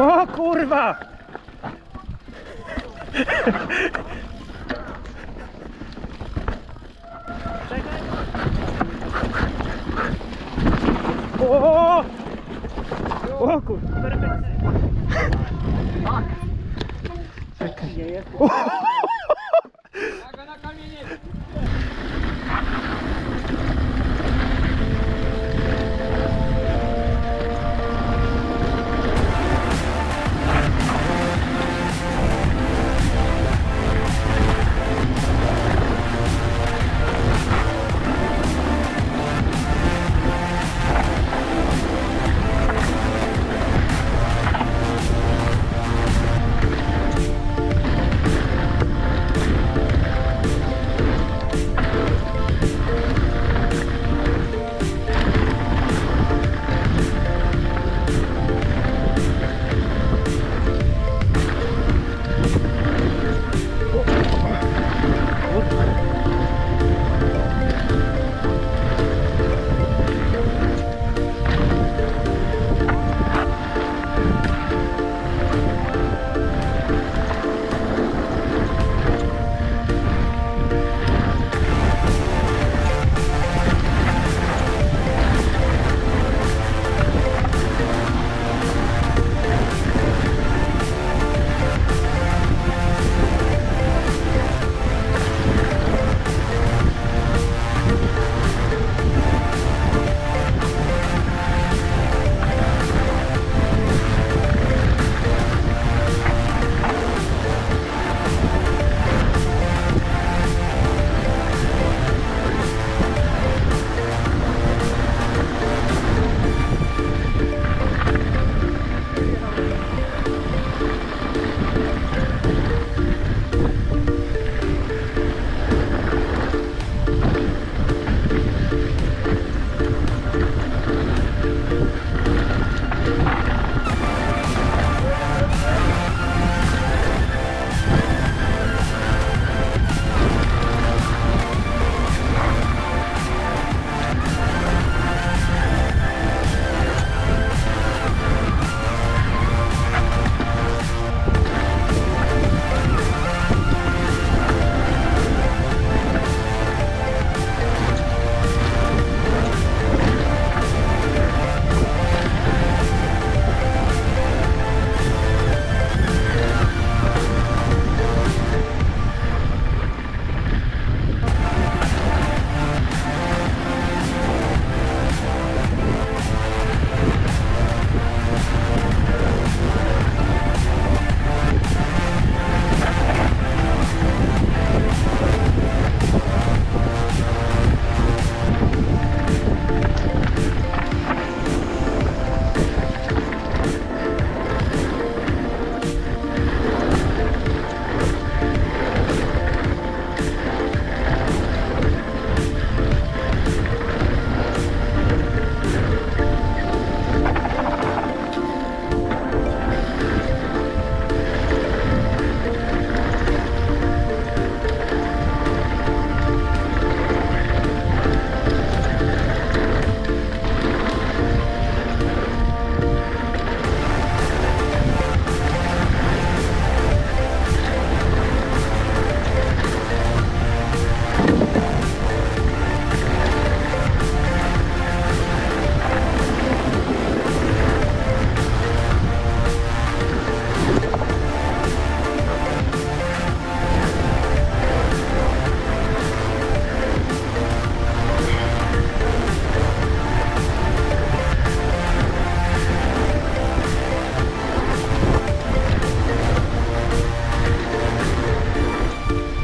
O kurwa! O! O kurwa! Czekaj. O!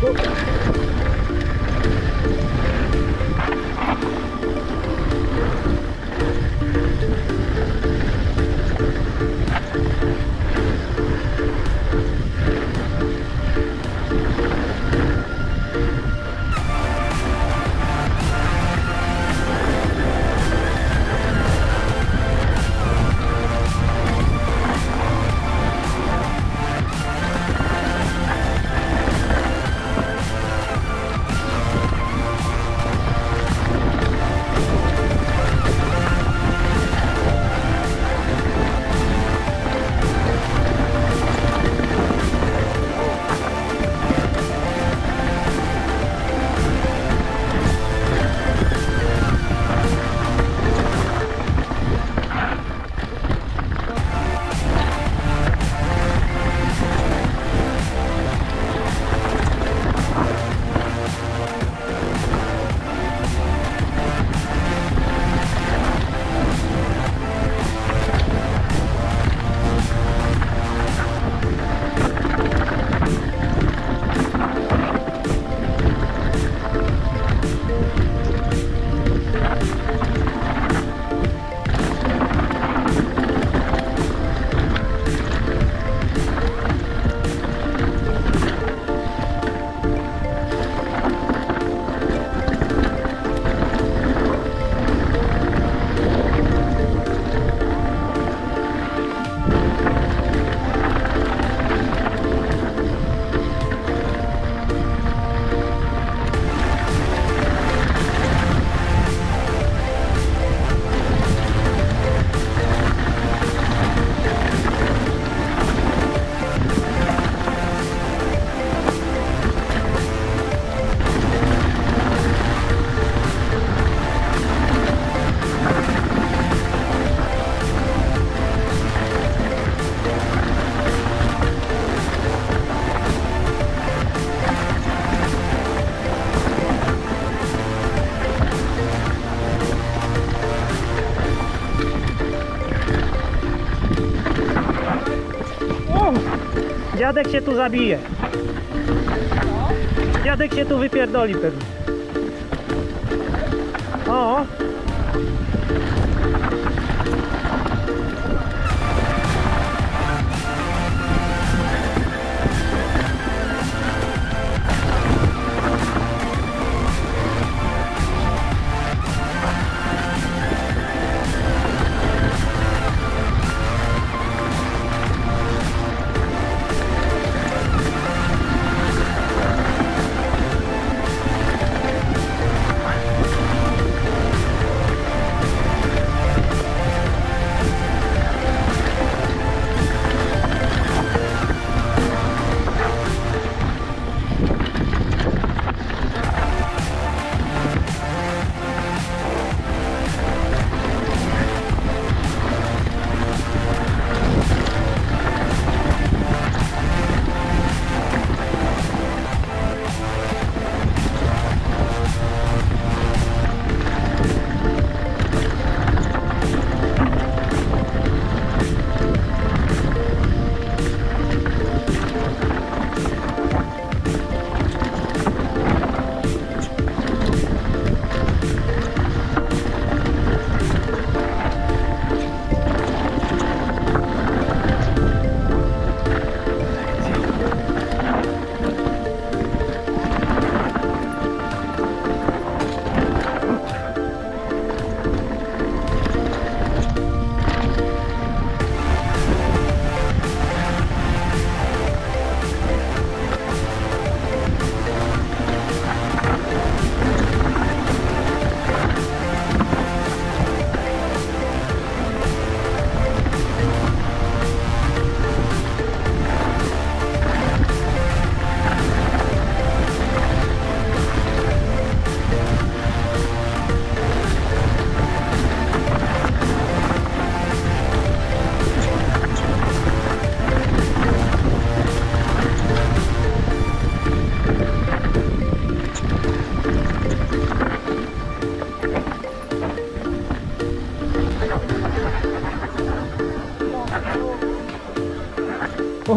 Uhul. Dziadek się tu zabije. Dziadek się tu wypierdoli pewnie. O!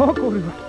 O kurwa.